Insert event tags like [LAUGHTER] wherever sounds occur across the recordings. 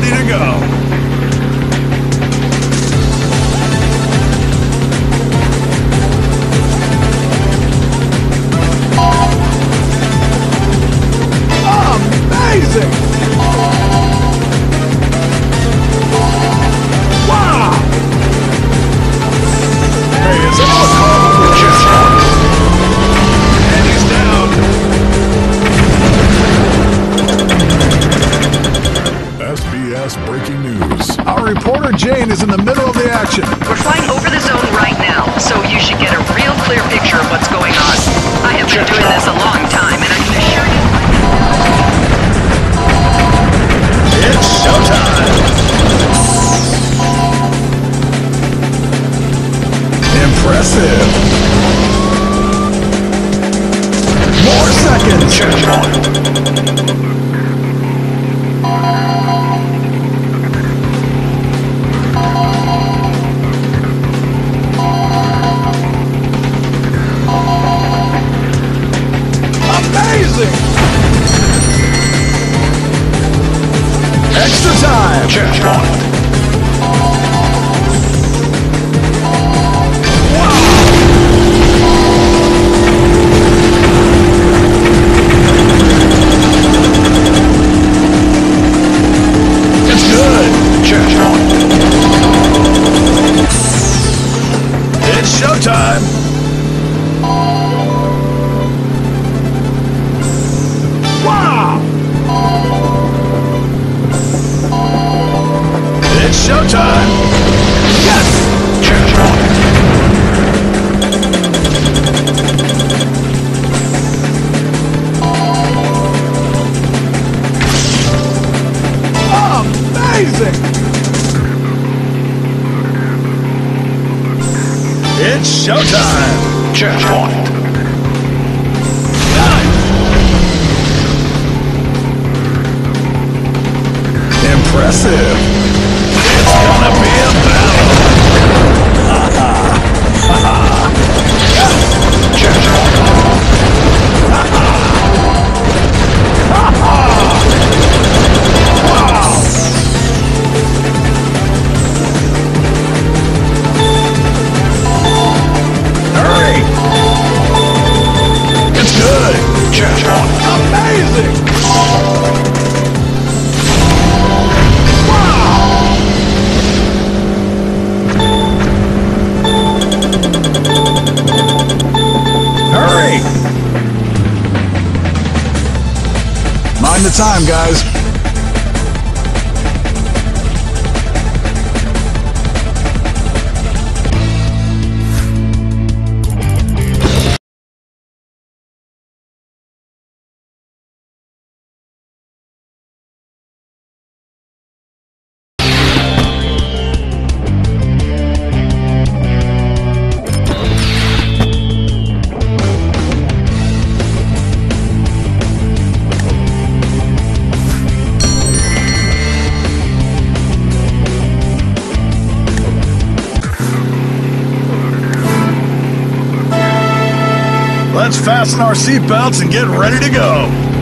ready to go. Jane is in the middle. checkpoint. Impressive! time, guys. Let's fasten our seatbelts and get ready to go.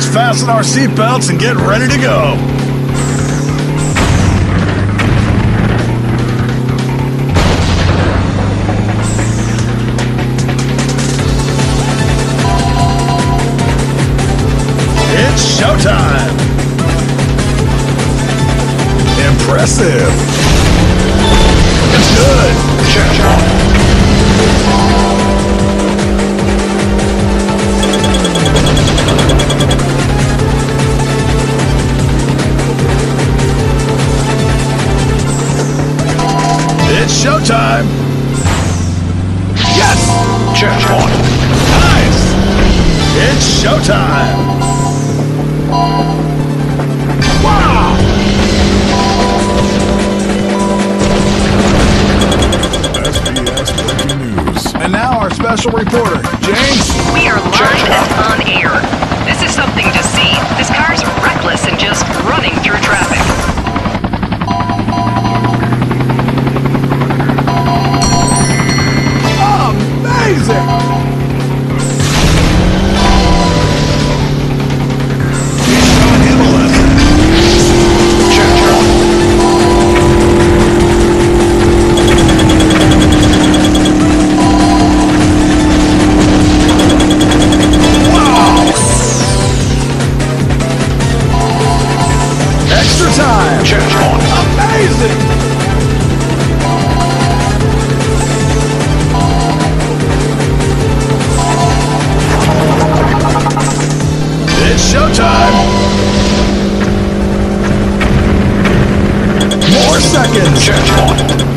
Let's fasten our seatbelts and get ready to go. It's showtime. Impressive. James. We are live and on air. This is something Time. Checkpoint. Amazing. It's showtime. More seconds. Checkpoint. Wow.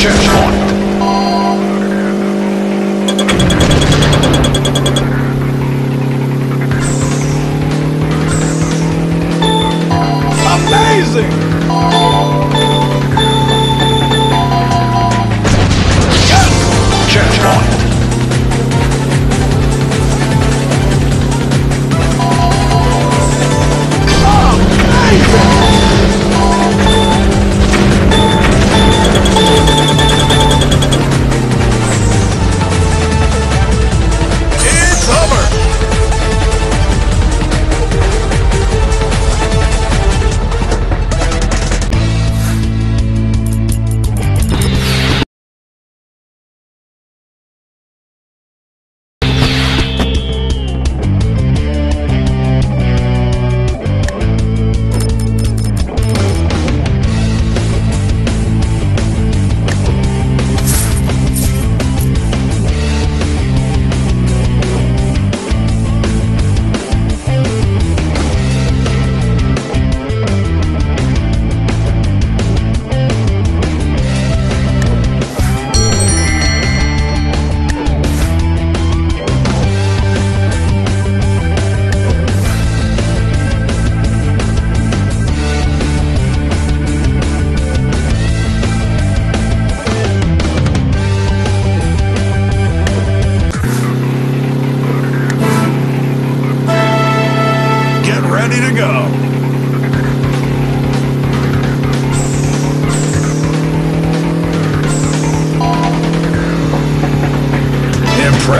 Time. Checkpoint.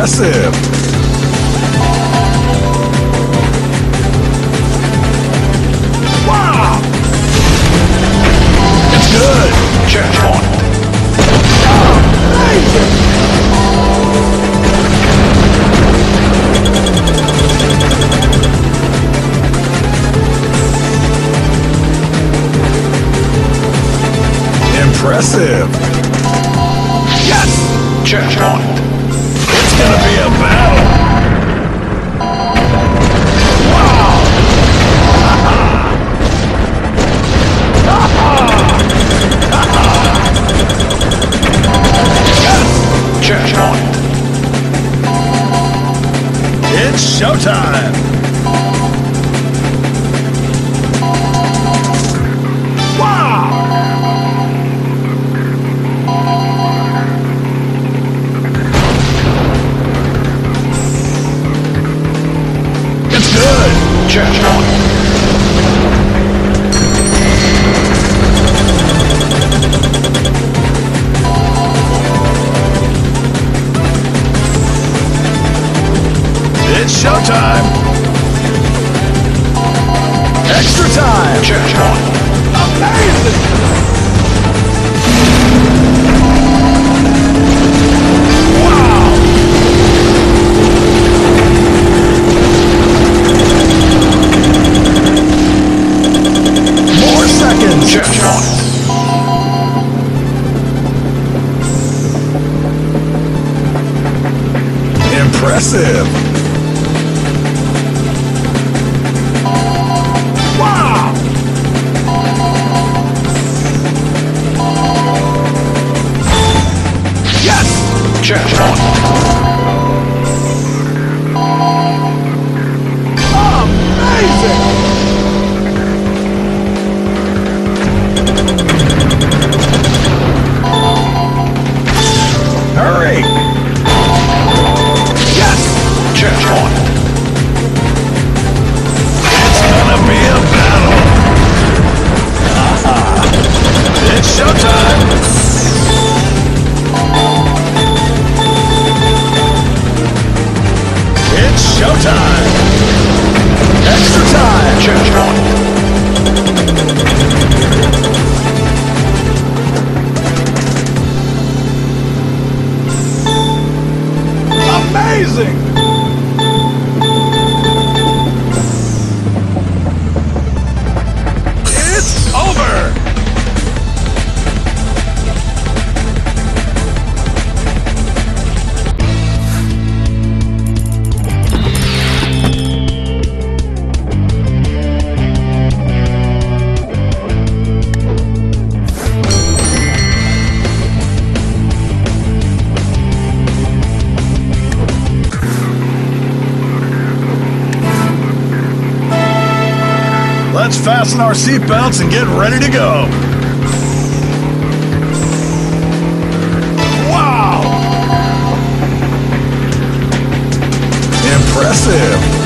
Impressive. Wow! It's good. Check point. Impressive. Yes! Check. Gonna be a battle. [LAUGHS] Check point. It's showtime. Point. It's showtime. Extra time. Point. Amazing. Fasten our seatbelts and get ready to go. Wow! Impressive.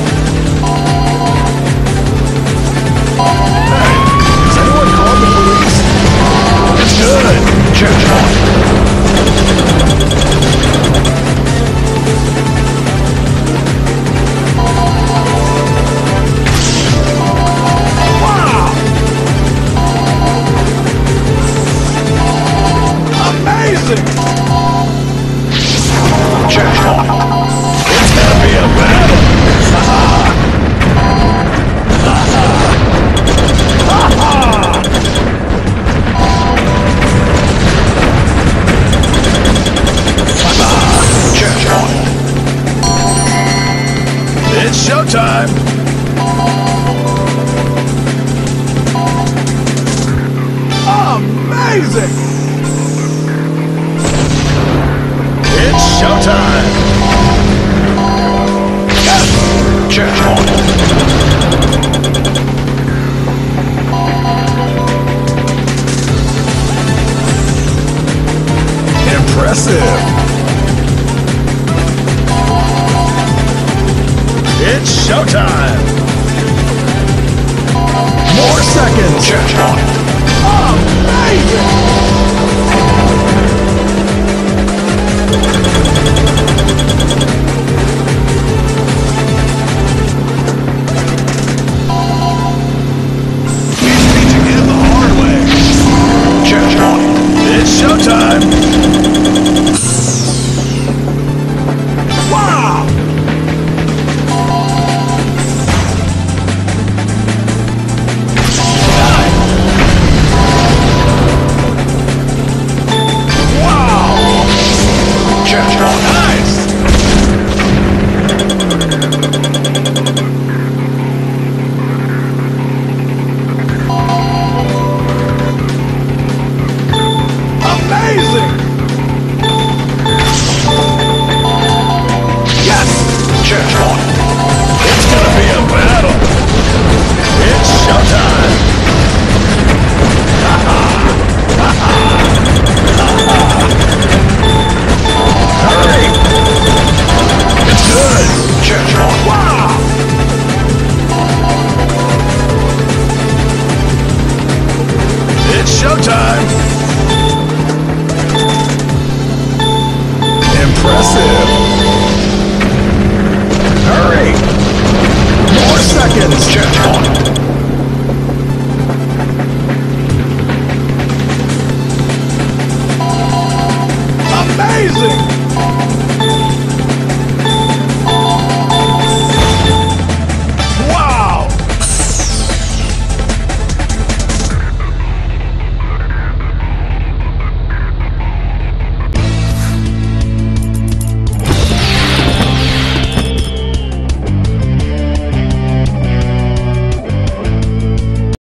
Yes!